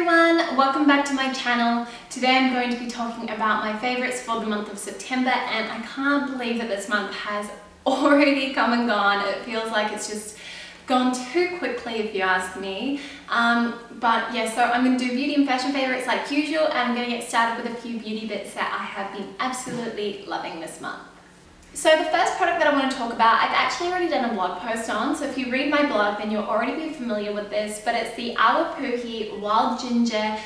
everyone, welcome back to my channel. Today I'm going to be talking about my favourites for the month of September and I can't believe that this month has already come and gone. It feels like it's just gone too quickly if you ask me. Um, but yeah, so I'm going to do beauty and fashion favourites like usual and I'm going to get started with a few beauty bits that I have been absolutely loving this month. So the first product that I want to talk about, I've actually already done a blog post on, so if you read my blog then you'll already be familiar with this, but it's the Awapuhi Wild Ginger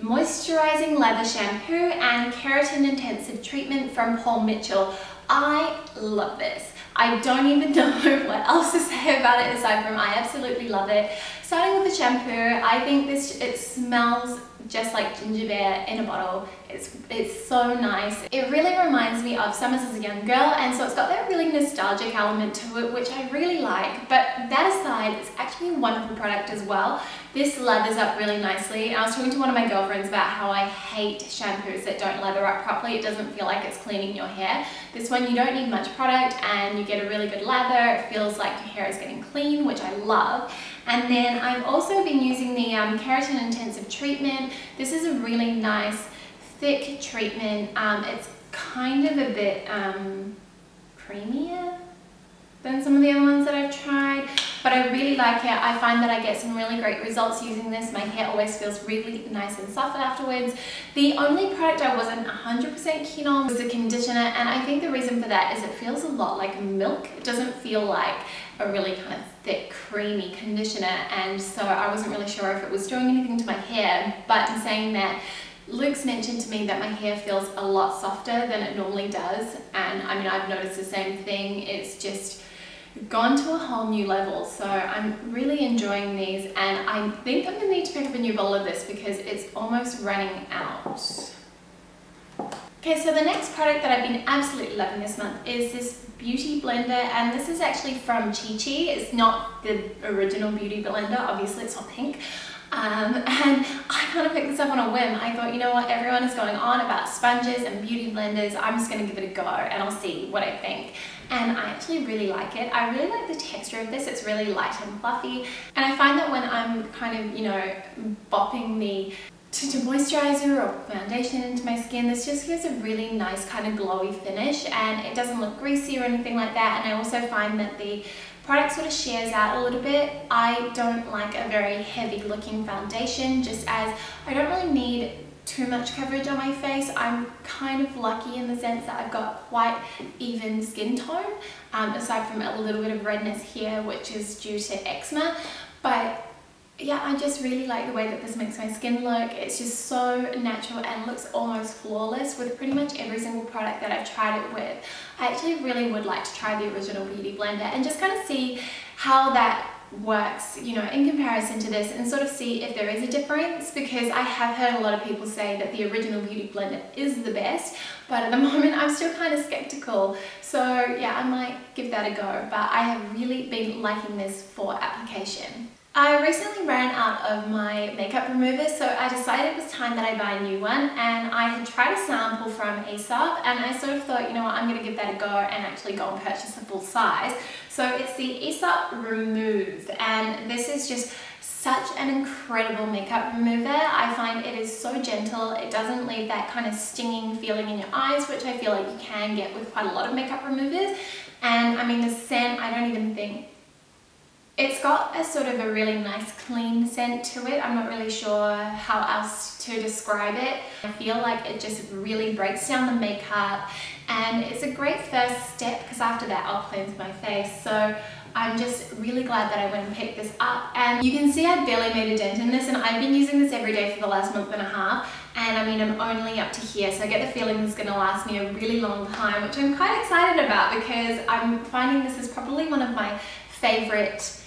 Moisturizing Lather Shampoo and Keratin Intensive Treatment from Paul Mitchell. I love this. I don't even know what else to say about it aside from I absolutely love it. Starting with the shampoo, I think this it smells just like ginger beer in a bottle. It's, it's so nice. It really reminds me of Summers as a young girl and so it's got that really nostalgic element to it which I really like. But that aside, it's actually a wonderful product as well. This lathers up really nicely. I was talking to one of my girlfriends about how I hate shampoos that don't lather up properly. It doesn't feel like it's cleaning your hair. This one you don't need much product and you get a really good lather. It feels like your hair is getting clean, which I love. And then I've also been using the um, Keratin Intensive Treatment. This is a really nice thick treatment. Um, it's kind of a bit um, creamier than some of the other ones that I've tried but I really like it. I find that I get some really great results using this. My hair always feels really nice and soft afterwards. The only product I wasn't 100% keen on was the conditioner and I think the reason for that is it feels a lot like milk. It doesn't feel like a really kind of thick creamy conditioner and so I wasn't really sure if it was doing anything to my hair but in saying that Luke's mentioned to me that my hair feels a lot softer than it normally does and I mean I've noticed the same thing it's just gone to a whole new level so I'm really enjoying these and I think I'm gonna need to pick up a new bottle of this because it's almost running out. Okay, so the next product that I've been absolutely loving this month is this beauty blender and this is actually from Chi Chi. It's not the original beauty blender, obviously it's not pink. Um, and I kind of picked this up on a whim. I thought, you know what, everyone is going on about sponges and beauty blenders. I'm just going to give it a go and I'll see what I think. And I actually really like it. I really like the texture of this. It's really light and fluffy. And I find that when I'm kind of, you know, bopping the moisturizer or foundation into my skin, this just gives a really nice kind of glowy finish and it doesn't look greasy or anything like that. And I also find that the product sort of shares out a little bit. I don't like a very heavy looking foundation just as I don't really need too much coverage on my face. I'm kind of lucky in the sense that I've got quite even skin tone um, aside from a little bit of redness here which is due to eczema but yeah, I just really like the way that this makes my skin look. It's just so natural and looks almost flawless with pretty much every single product that I've tried it with. I actually really would like to try the original Beauty Blender and just kind of see how that works, you know, in comparison to this and sort of see if there is a difference because I have heard a lot of people say that the original Beauty Blender is the best, but at the moment I'm still kind of skeptical. So yeah, I might give that a go, but I have really been liking this for application. I recently ran out of my makeup remover so I decided it was time that I buy a new one and I had tried a sample from Aesop and I sort of thought you know what I'm going to give that a go and actually go and purchase the full size. So it's the Aesop Remove and this is just such an incredible makeup remover. I find it is so gentle. It doesn't leave that kind of stinging feeling in your eyes, which I feel like you can get with quite a lot of makeup removers. And I mean, the scent, I don't even think it's got a sort of a really nice clean scent to it. I'm not really sure how else to describe it. I feel like it just really breaks down the makeup and it's a great first step because after that I'll cleanse my face. So I'm just really glad that I went and picked this up and you can see I barely made a dent in this and I've been using this every day for the last month and a half and I mean I'm only up to here so I get the feeling this is going to last me a really long time which I'm quite excited about because I'm finding this is probably one of my favorite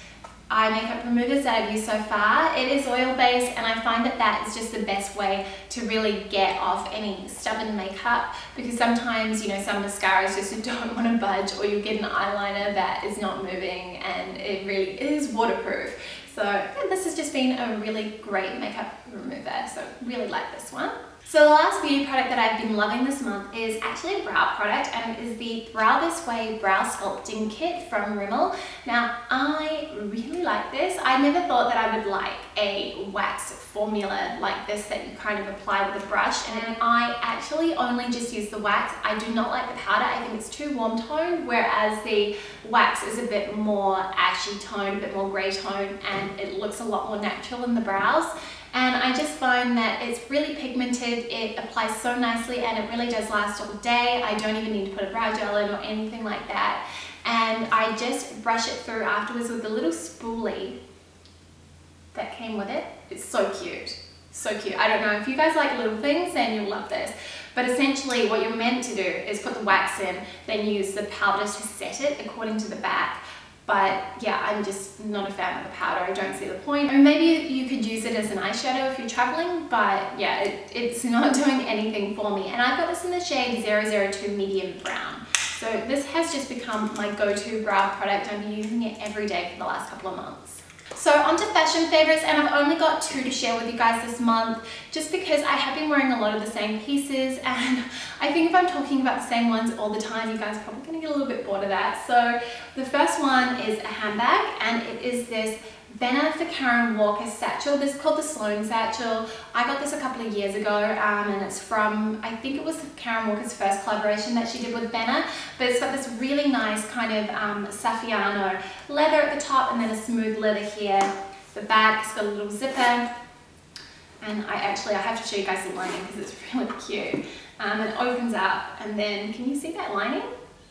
eye makeup removers that I've used so far. It is oil based and I find that that is just the best way to really get off any stubborn makeup because sometimes you know some mascaras just don't want to budge or you get an eyeliner that is not moving and it really is waterproof. So yeah, this has just been a really great makeup remover. So really like this one. So the last beauty product that I've been loving this month is actually a brow product and it is the Brow This Way Brow Sculpting Kit from Rimmel. Now I really like this. I never thought that I would like a wax formula like this that you kind of apply with a brush and I actually only just use the wax. I do not like the powder. I think it's too warm toned whereas the wax is a bit more ashy toned, a bit more grey tone and it looks a lot more natural in the brows and I just find that it's really pigmented, it applies so nicely and it really does last all day. I don't even need to put a brow gel in or anything like that. And I just brush it through afterwards with a little spoolie that came with it. It's so cute, so cute. I don't know, if you guys like little things, then you'll love this. But essentially what you're meant to do is put the wax in, then use the powder to set it according to the back. But yeah, I'm just not a fan of the powder. I don't see the point. Maybe you could use it as an eyeshadow if you're traveling, but yeah, it, it's not doing anything for me. And I've got this in the shade 002 Medium Brown. So this has just become my go-to brow product. I've been using it every day for the last couple of months. So onto fashion favorites and I've only got two to share with you guys this month just because I have been wearing a lot of the same pieces and I think if I'm talking about the same ones all the time you guys are probably going to get a little bit bored of that. So the first one is a handbag and it is this Benah for Karen Walker satchel. This is called the Sloane satchel. I got this a couple of years ago um, and it's from, I think it was Karen Walker's first collaboration that she did with Benah, but it's got this really nice kind of um, Saffiano leather at the top and then a smooth leather here. The back's got a little zipper and I actually, I have to show you guys the lining because it's really cute. Um, it opens up and then, can you see that lining?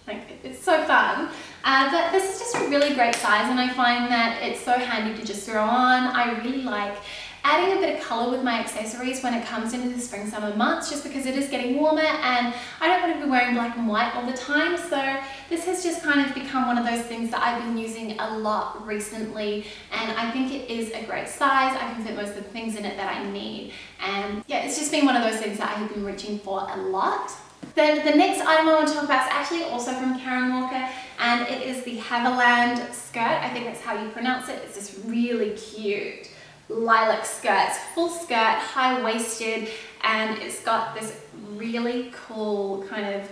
Like, it's so fun. Uh, but this is just a really great size and I find that it's so handy to just throw on. I really like adding a bit of colour with my accessories when it comes into the spring summer months just because it is getting warmer and I don't want to be wearing black and white all the time. So this has just kind of become one of those things that I've been using a lot recently and I think it is a great size. I can fit most of the things in it that I need. And yeah it's just been one of those things that I have been reaching for a lot then the next item I want to talk about is actually also from Karen Walker and it is the Havilland skirt. I think that's how you pronounce it. It's this really cute lilac skirt. It's full skirt, high-waisted and it's got this really cool kind of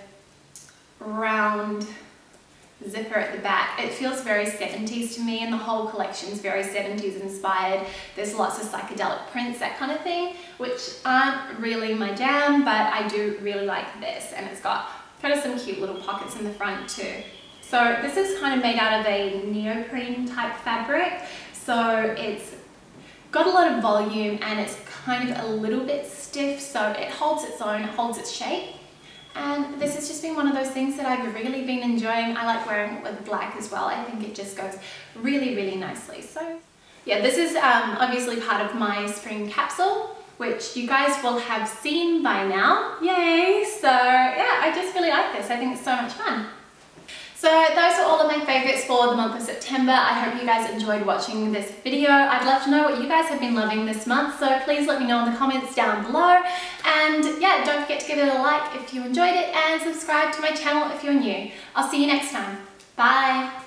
round zipper at the back. It feels very 70s to me and the whole collection is very 70s inspired. There's lots of psychedelic prints, that kind of thing, which aren't really my jam, but I do really like this. And it's got kind of some cute little pockets in the front too. So this is kind of made out of a neoprene type fabric. So it's got a lot of volume and it's kind of a little bit stiff. So it holds its own, holds its shape and this has just been one of those things that I've really been enjoying. I like wearing it with black as well. I think it just goes really, really nicely. So yeah, this is um, obviously part of my spring capsule, which you guys will have seen by now. Yay! So yeah, I just really like this. I think it's so much fun. So those are all of my for the month of September. I hope you guys enjoyed watching this video. I'd love to know what you guys have been loving this month, so please let me know in the comments down below. And yeah, don't forget to give it a like if you enjoyed it and subscribe to my channel if you're new. I'll see you next time. Bye!